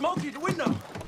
smoke through the window.